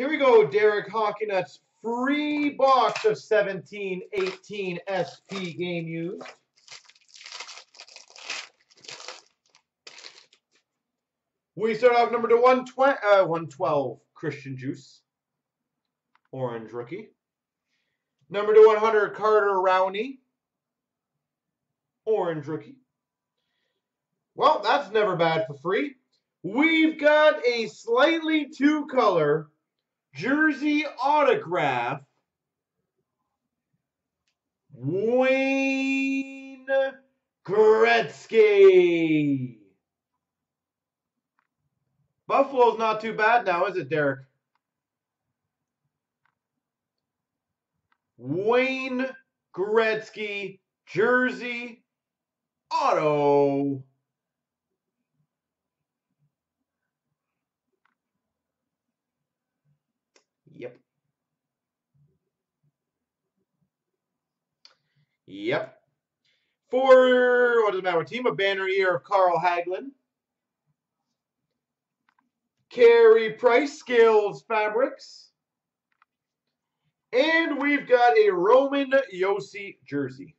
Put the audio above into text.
Here we go, Derek HockeyNut's free box of 17, 18 SP game used. We start off number to 120, uh, 112, Christian Djoos, Orange rookie. Number to 100, Carter Rowney. Orange rookie. Well, that's never bad for free. We've got a slightly two-color jersey autograph. Wayne Gretzky. Buffalo's not too bad now, is it, Derek? Wayne Gretzky, jersey, auto. Yep. Yep. For, what does it matter, team? A banner year of Carl Hagelin. Carey Price, Scales Fabrics. And we've got a Roman Josi jersey.